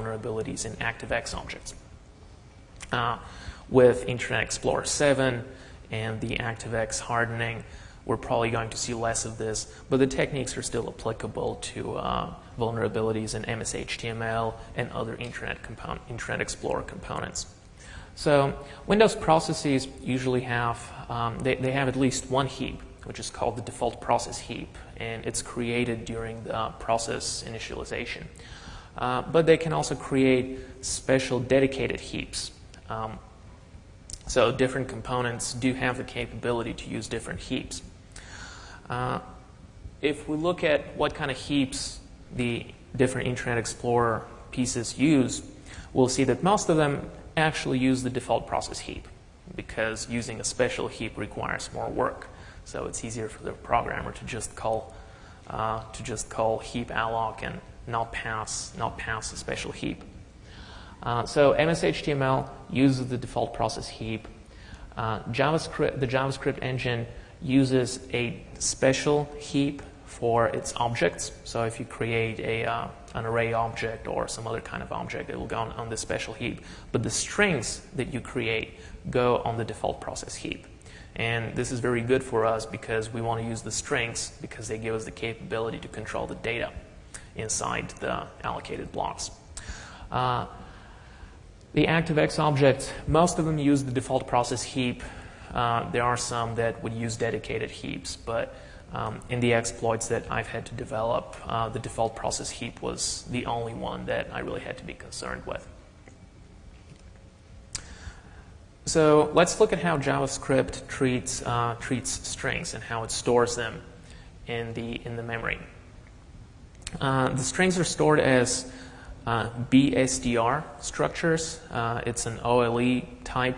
vulnerabilities in ActiveX objects. Uh, with Internet Explorer 7 and the ActiveX hardening, we're probably going to see less of this, but the techniques are still applicable to uh, vulnerabilities in MS-HTML and other Internet, component, Internet Explorer components. So Windows processes usually have, um, they, they have at least one heap, which is called the default process heap, and it's created during the process initialization. Uh, but they can also create special dedicated heaps. Um, so different components do have the capability to use different heaps. Uh, if we look at what kind of heaps the different Internet Explorer pieces use, we'll see that most of them actually use the default process heap because using a special heap requires more work. So it's easier for the programmer to just call uh, to just call heap alloc and not pass not pass a special heap. Uh, so MS-HTML uses the default process heap. Uh, JavaScript, the JavaScript engine uses a special heap for its objects. So if you create a, uh, an array object or some other kind of object, it will go on, on this special heap. But the strings that you create go on the default process heap. And this is very good for us because we want to use the strings because they give us the capability to control the data inside the allocated blocks. Uh, the ActiveX objects, most of them use the default process heap uh, there are some that would use dedicated heaps, but um, in the exploits that I've had to develop, uh, the default process heap was the only one that I really had to be concerned with. So let's look at how JavaScript treats, uh, treats strings and how it stores them in the, in the memory. Uh, the strings are stored as uh, BSDR structures. Uh, it's an OLE type.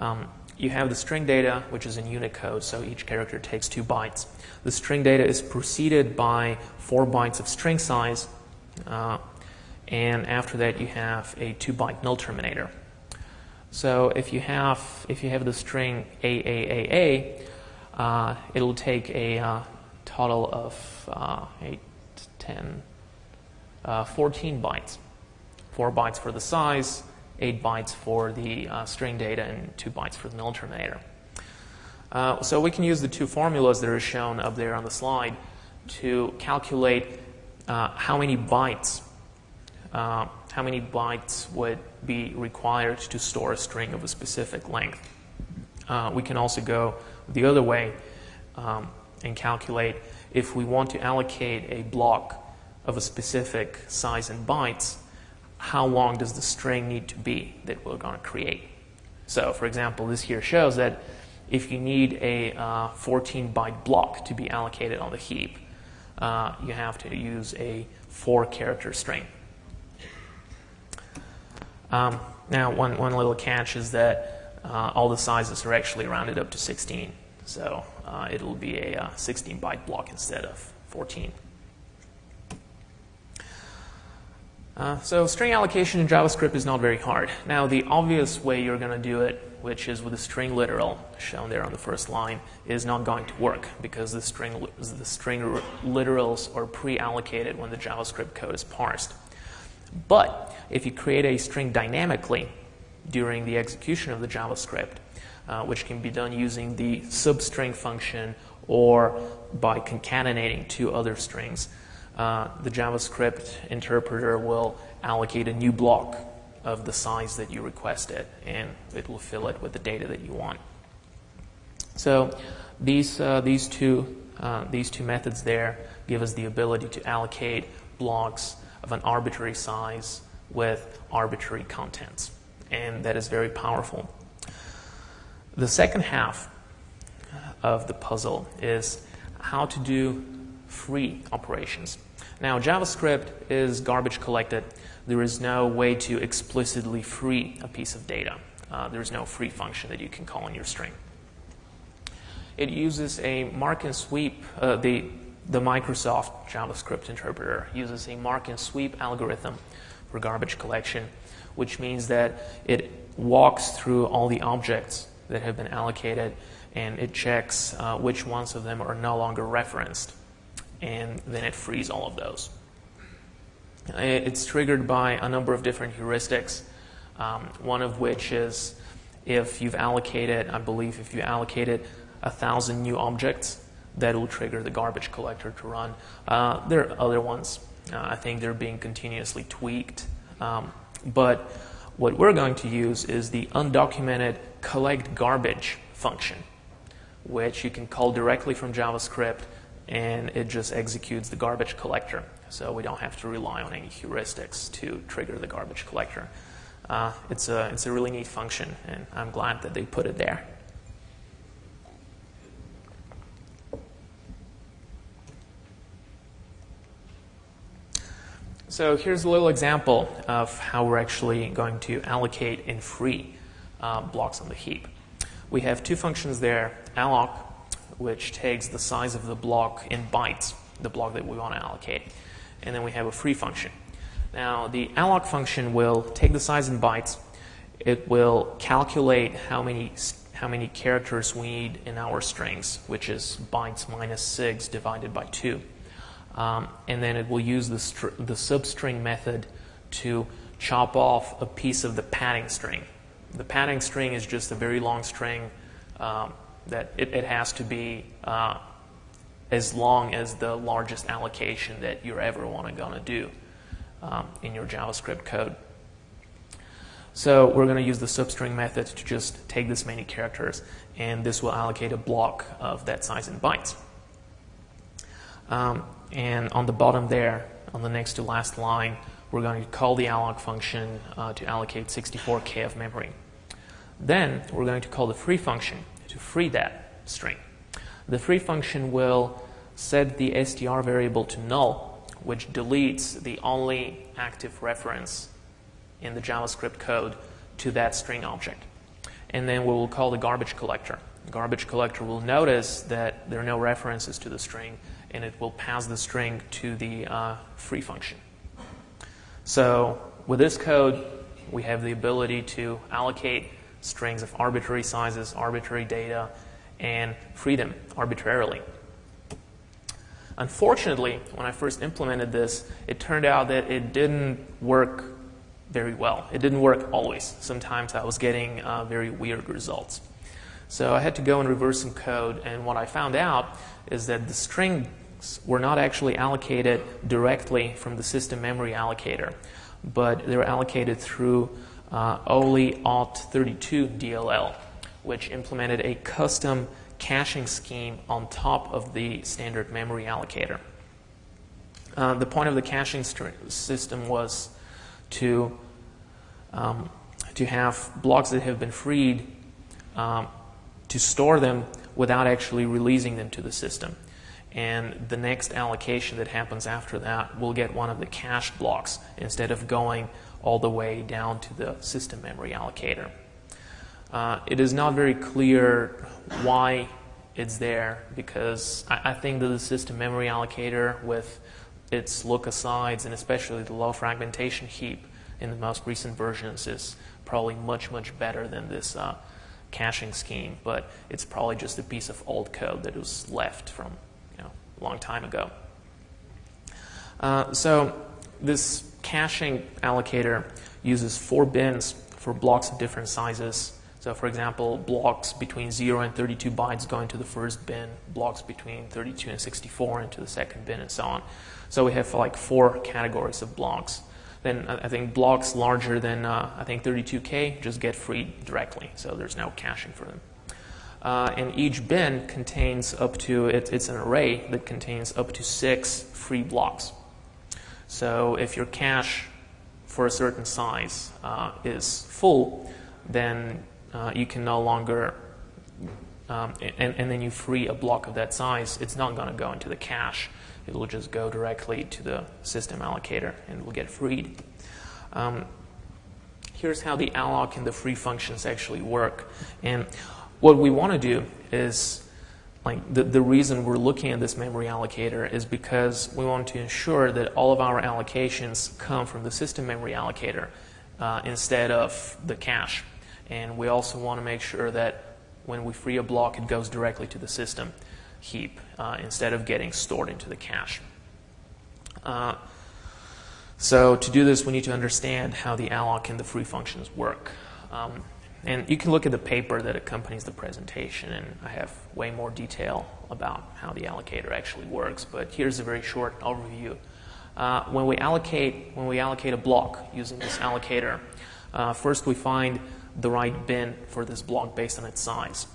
Um, you have the string data, which is in Unicode, so each character takes two bytes. The string data is preceded by four bytes of string size, uh, and after that you have a two byte null terminator. So if you have if you have the string AAAA, uh, it'll take a total of 8, 10, uh, 14 bytes. Four bytes for the size, 8 bytes for the uh, string data and 2 bytes for the null terminator. Uh, so we can use the two formulas that are shown up there on the slide to calculate uh, how many bytes uh, how many bytes would be required to store a string of a specific length. Uh, we can also go the other way um, and calculate if we want to allocate a block of a specific size in bytes, how long does the string need to be that we're going to create. So, for example, this here shows that if you need a uh, 14 byte block to be allocated on the heap, uh, you have to use a four character string. Um, now, one, one little catch is that uh, all the sizes are actually rounded up to 16. So uh, it'll be a uh, 16 byte block instead of 14. Uh, so string allocation in JavaScript is not very hard. Now, the obvious way you're going to do it, which is with a string literal, shown there on the first line, is not going to work because the string, the string literals are pre-allocated when the JavaScript code is parsed. But if you create a string dynamically during the execution of the JavaScript, uh, which can be done using the substring function or by concatenating two other strings, uh, the JavaScript interpreter will allocate a new block of the size that you requested, and it will fill it with the data that you want. So these, uh, these, two, uh, these two methods there give us the ability to allocate blocks of an arbitrary size with arbitrary contents, and that is very powerful. The second half of the puzzle is how to do free operations. Now, JavaScript is garbage collected. There is no way to explicitly free a piece of data. Uh, there is no free function that you can call in your string. It uses a mark and sweep, uh, the, the Microsoft JavaScript interpreter uses a mark and sweep algorithm for garbage collection, which means that it walks through all the objects that have been allocated and it checks uh, which ones of them are no longer referenced and then it frees all of those. It's triggered by a number of different heuristics, um, one of which is if you've allocated, I believe, if you allocated a thousand new objects, that will trigger the garbage collector to run. Uh, there are other ones. Uh, I think they're being continuously tweaked. Um, but what we're going to use is the undocumented collect garbage function, which you can call directly from JavaScript, and it just executes the garbage collector. So we don't have to rely on any heuristics to trigger the garbage collector. Uh, it's, a, it's a really neat function, and I'm glad that they put it there. So here's a little example of how we're actually going to allocate in free uh, blocks on the heap. We have two functions there, alloc, which takes the size of the block in bytes, the block that we want to allocate. And then we have a free function. Now, the alloc function will take the size in bytes. It will calculate how many, how many characters we need in our strings, which is bytes minus 6 divided by 2. Um, and then it will use the, the substring method to chop off a piece of the padding string. The padding string is just a very long string um, that it, it, has to be uh, as long as the largest allocation that you're ever want gonna do um, in your JavaScript code. So we're going to use the substring method to just take this many characters, and this will allocate a block of that size in bytes. Um, and on the bottom there, on the next to last line, we're going to call the alloc function uh, to allocate 64k of memory. Then we're going to call the free function to free that string. The free function will set the str variable to null, which deletes the only active reference in the JavaScript code to that string object. And then we will call the garbage collector. The garbage collector will notice that there are no references to the string and it will pass the string to the uh, free function. So with this code, we have the ability to allocate strings of arbitrary sizes, arbitrary data, and free them arbitrarily. Unfortunately, when I first implemented this, it turned out that it didn't work very well. It didn't work always. Sometimes I was getting uh, very weird results. So I had to go and reverse some code, and what I found out is that the string were not actually allocated directly from the system memory allocator, but they were allocated through uh, OLE AUT32 DLL, which implemented a custom caching scheme on top of the standard memory allocator. Uh, the point of the caching system was to um, to have blocks that have been freed um, to store them without actually releasing them to the system and the next allocation that happens after that will get one of the cached blocks instead of going all the way down to the system memory allocator. Uh, it is not very clear why it's there because I, I, think that the system memory allocator with its look-asides and especially the low fragmentation heap in the most recent versions is probably much, much better than this uh, caching scheme, but it's probably just a piece of old code that was left from long time ago. Uh, so this caching allocator uses four bins for blocks of different sizes. So, for example, blocks between 0 and 32 bytes go into the first bin, blocks between 32 and 64 into the second bin, and so on. So, we have like four categories of blocks. Then I think blocks larger than uh, I think 32k just get freed directly, so there's no caching for them. Uh, and each bin contains up to, it, it's an array that contains up to six free blocks. So if your cache for a certain size uh, is full, then uh, you can no longer, um, and, and, then you free a block of that size, it's not going to go into the cache. It will just go directly to the system allocator and will get freed. Um, here's how the alloc and the free functions actually work. And what we want to do is like the, the reason we're looking at this memory allocator is because we want to ensure that all of our allocations come from the system memory allocator uh, instead of the cache. And we also want to make sure that when we free a block, it goes directly to the system heap uh, instead of getting stored into the cache. Uh, So to do this, we need to understand how the alloc and the free functions work. Um, and you can look at the paper that accompanies the presentation, and I have way more detail about how the allocator actually works. But here's a very short overview. Uh, when we allocate when we allocate a block using this allocator, uh, first we find the right bin for this block based on its size.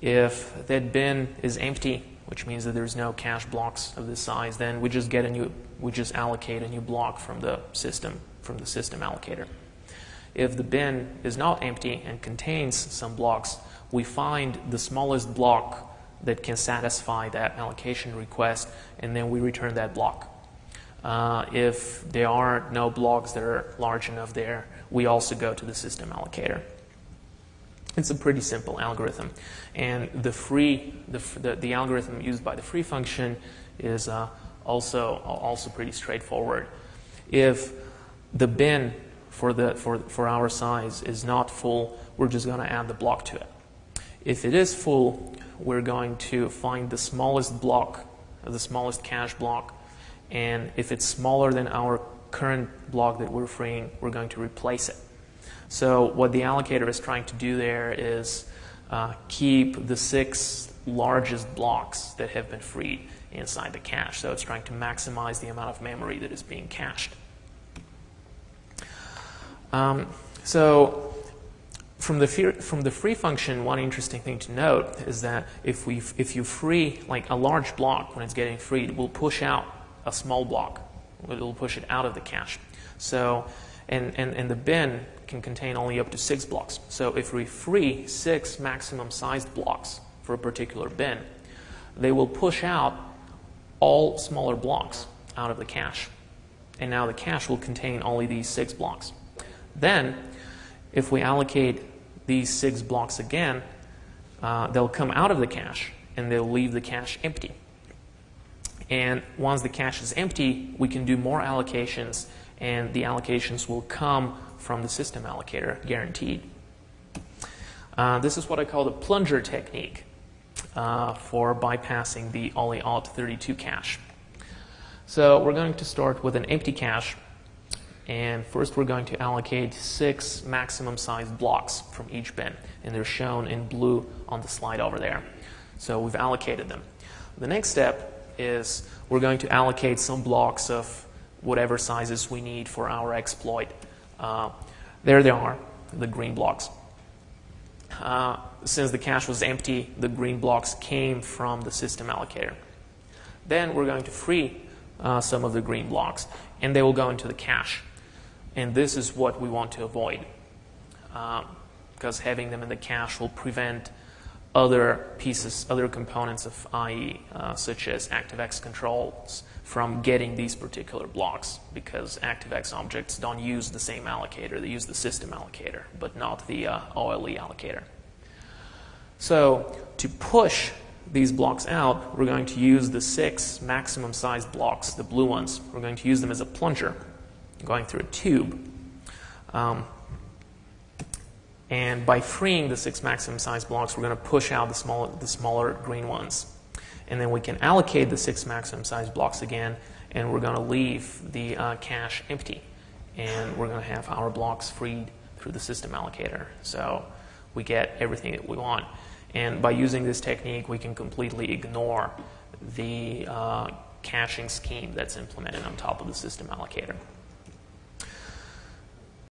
If that bin is empty, which means that there's no cache blocks of this size, then we just get a new we just allocate a new block from the system from the system allocator. If the bin is not empty and contains some blocks, we find the smallest block that can satisfy that allocation request, and then we return that block. Uh, if there are no blocks that are large enough there, we also go to the system allocator. It's a pretty simple algorithm, and the free the, the, the algorithm used by the free function is uh, also also pretty straightforward. If the bin for, the, for, for our size is not full, we're just going to add the block to it. If it is full, we're going to find the smallest block, the smallest cache block, and if it's smaller than our current block that we're freeing, we're going to replace it. So what the allocator is trying to do there is uh, keep the six largest blocks that have been freed inside the cache. So it's trying to maximize the amount of memory that is being cached. Um, so from the, from the free function, one interesting thing to note is that if, we, if you free like a large block when it's getting freed, it will push out a small block. It will push it out of the cache. So, and, and, and the bin can contain only up to six blocks. So if we free six maximum sized blocks for a particular bin, they will push out all smaller blocks out of the cache. And now the cache will contain only these six blocks. Then, if we allocate these six blocks again, uh, they'll come out of the cache and they'll leave the cache empty. And once the cache is empty, we can do more allocations, and the allocations will come from the system allocator, guaranteed. Uh, this is what I call the plunger technique uh, for bypassing the alt 32 cache. So we're going to start with an empty cache and first we're going to allocate six maximum size blocks from each bin. And they're shown in blue on the slide over there. So we've allocated them. The next step is we're going to allocate some blocks of whatever sizes we need for our exploit. Uh, there they are, the green blocks. Uh, since the cache was empty, the green blocks came from the system allocator. Then we're going to free uh, some of the green blocks, and they will go into the cache. And this is what we want to avoid um, because having them in the cache will prevent other pieces, other components of IE, uh, such as ActiveX controls, from getting these particular blocks because ActiveX objects don't use the same allocator. They use the system allocator, but not the uh, OLE allocator. So to push these blocks out, we're going to use the six maximum size blocks, the blue ones. We're going to use them as a plunger going through a tube. Um, and by freeing the six maximum size blocks, we're going to push out the, small, the smaller green ones. And then we can allocate the six maximum size blocks again, and we're going to leave the uh, cache empty. And we're going to have our blocks freed through the system allocator. So we get everything that we want. And by using this technique, we can completely ignore the uh, caching scheme that's implemented on top of the system allocator.